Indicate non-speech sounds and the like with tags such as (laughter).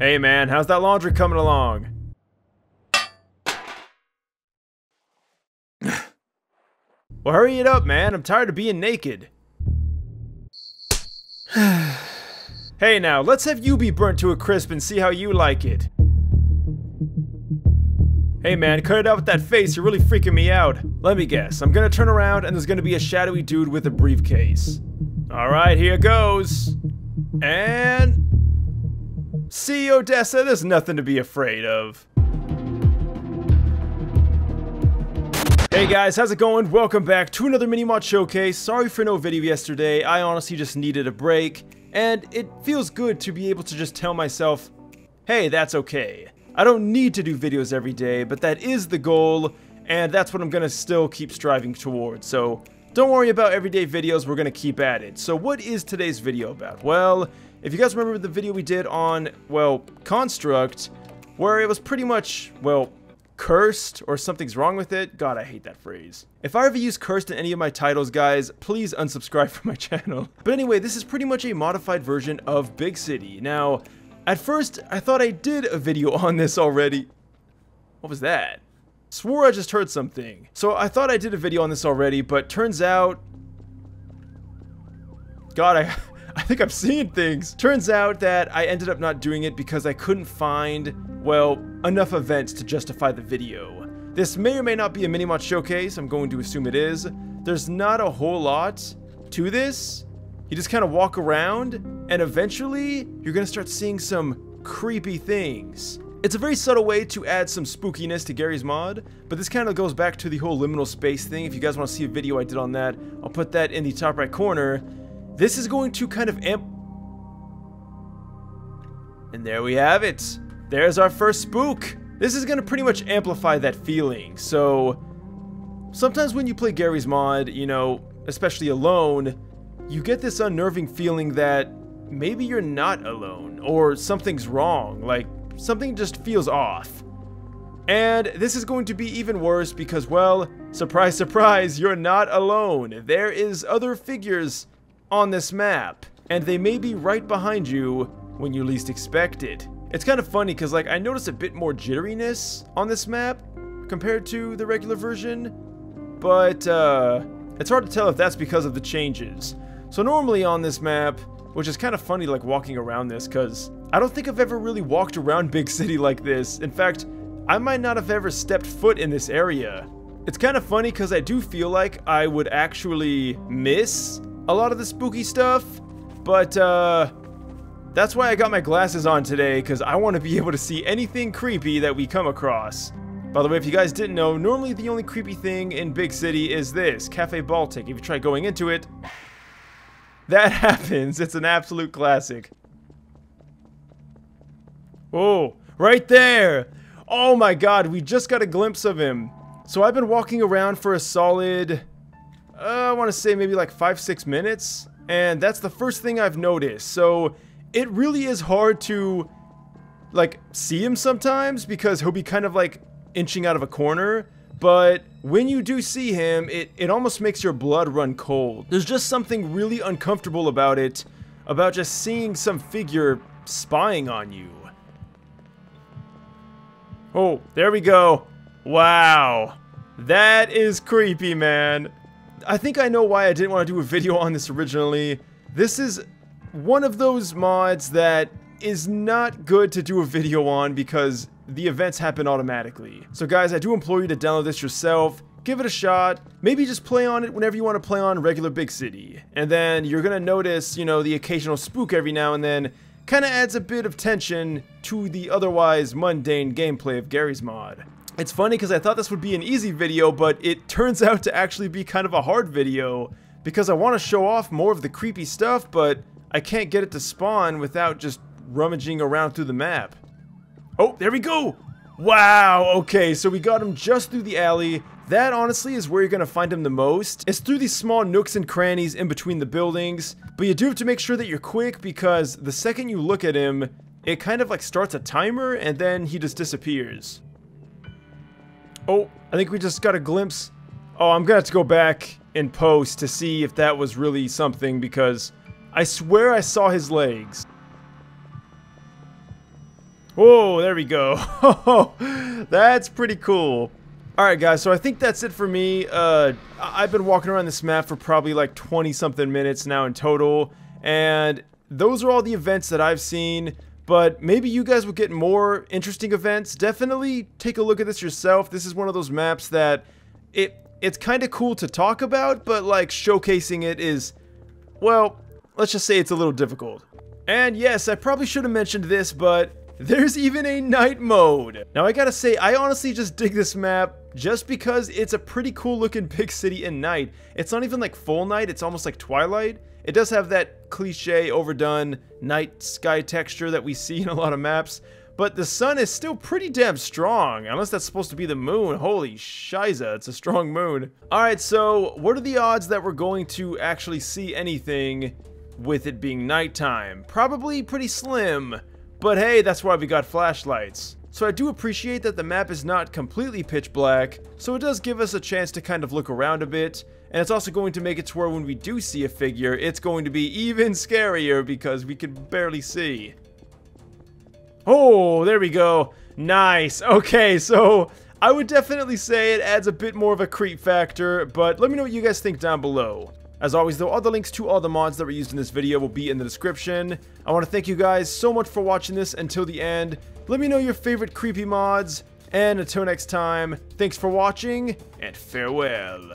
Hey man, how's that laundry coming along? (sighs) well, hurry it up, man. I'm tired of being naked. (sighs) hey now, let's have you be burnt to a crisp and see how you like it. Hey man, cut it out with that face, you're really freaking me out. Let me guess, I'm gonna turn around and there's gonna be a shadowy dude with a briefcase. Alright, here goes. And... See, Odessa, there's nothing to be afraid of. Hey guys, how's it going? Welcome back to another mini-mod showcase. Sorry for no video yesterday, I honestly just needed a break. And it feels good to be able to just tell myself, hey, that's okay. I don't need to do videos every day, but that is the goal, and that's what I'm gonna still keep striving towards. So don't worry about everyday videos, we're gonna keep at it. So what is today's video about? Well, if you guys remember the video we did on, well, Construct, where it was pretty much, well, cursed or something's wrong with it. God, I hate that phrase. If I ever use cursed in any of my titles, guys, please unsubscribe (laughs) from my channel. But anyway, this is pretty much a modified version of Big City. Now, at first, I thought I did a video (laughs) on this already. What was that? Swore I just heard something. So I thought I did a video on this already, but turns out... God, I, (laughs) I think I'm seeing things. Turns out that I ended up not doing it because I couldn't find, well, enough events to justify the video. This may or may not be a mini-mod showcase, I'm going to assume it is. There's not a whole lot to this, you just kind of walk around, and eventually, you're gonna start seeing some creepy things. It's a very subtle way to add some spookiness to Garry's Mod, but this kind of goes back to the whole liminal space thing. If you guys want to see a video I did on that, I'll put that in the top right corner. This is going to kind of amp... And there we have it. There's our first spook. This is going to pretty much amplify that feeling, so... Sometimes when you play Garry's Mod, you know, especially alone, you get this unnerving feeling that maybe you're not alone, or something's wrong, like something just feels off. And this is going to be even worse because, well, surprise, surprise, you're not alone. There is other figures on this map, and they may be right behind you when you least expect it. It's kind of funny because, like, I notice a bit more jitteriness on this map compared to the regular version, but, uh, it's hard to tell if that's because of the changes. So normally on this map, which is kind of funny like walking around this because I don't think I've ever really walked around (laughs) Big City like this. In fact, I might not have ever stepped foot in this area. It's kind of funny because I do feel like I would actually miss a lot of the spooky stuff, but uh, that's why I got my glasses on today because I want to be able to see anything creepy that we come across. By the way, if you guys didn't know, normally the only creepy thing in Big City is this, Cafe Baltic. If you try going into it, that (laughs) happens. It's an absolute classic. Oh, right there. Oh my god, we just got a glimpse of him. So I've been walking around for a solid, uh, I want to say maybe like 5-6 minutes. And that's the first thing I've noticed. So it really is hard to like see him sometimes because he'll be kind of like inching out of a corner. But when you do see him, it, it almost makes your blood run cold. There's just something really uncomfortable about it, about just seeing some figure spying on you. Oh, there we go. Wow. That is creepy, man. I think I know why I didn't want to do a video on this originally. This is one of those mods that is not good to do a video on because the events happen automatically. So guys, I do implore you to download this yourself, give it a shot, maybe just play on it whenever you want to play on regular Big City. And then you're gonna notice, you know, the occasional spook every now and then kind of adds a bit of tension to the otherwise mundane gameplay of Garry's Mod. It's funny because I thought this would be an easy video, but it turns (laughs) out to actually be kind of a hard video because I want to show off more of the creepy stuff, but I can't get it to spawn without just rummaging around through the map. Oh, there we go! Wow, okay, so we got him just through the alley. That, honestly, is where you're gonna find him the most. It's through these small nooks and crannies in between the buildings. But you do have to make sure that you're quick because the second you look at him, it kind of like starts a timer and then he just disappears. Oh, I think we just got a glimpse. Oh, I'm gonna have to go back in post to see if that was really something because I swear I saw his legs. Whoa, there we go. (laughs) that's pretty cool. Alright guys, so I think that's it for me. Uh, I've been walking around this map for probably like 20 something minutes now in total. And those are all the events that I've seen. But maybe you guys will get more interesting events. Definitely take a look at this yourself. This is one of those maps that it it's kind of cool to talk about, but like showcasing it is, well, let's just say it's a little difficult. And yes, I probably should have mentioned this, but there's even a night mode. Now I gotta say, I honestly just dig this map just because it's a pretty cool looking big city in night. It's not even like full night, it's almost like twilight. It does have that cliche, overdone night sky texture that we see in a lot of maps, but the sun is still pretty damn strong, unless that's supposed to be the moon. Holy shiza, it's a strong moon. Alright, so what are the odds that we're going to actually see anything with it being nighttime? Probably pretty slim. But hey, that's why we got flashlights. So I do appreciate that the map is not completely pitch black, so it does give us a chance to kind of look around a bit, and it's also going to make it to where when we do see a figure, it's going to be even scarier because we can barely see. Oh, there we go. Nice. Okay, so I would definitely say it adds a bit more of a creep factor, but let me know what you guys think down below. As always though, all the links to all the mods that were used in this video will be in the description. I want to thank you guys so much for watching this until the end. Let me know your favorite creepy mods, and until next time, thanks for watching, and farewell.